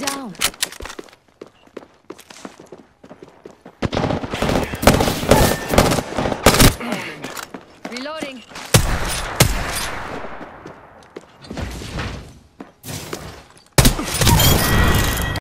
down. Reloading.